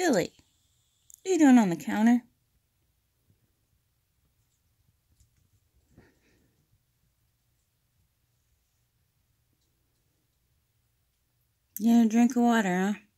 Billy, what are you doing on the counter? You had a drink of water, huh?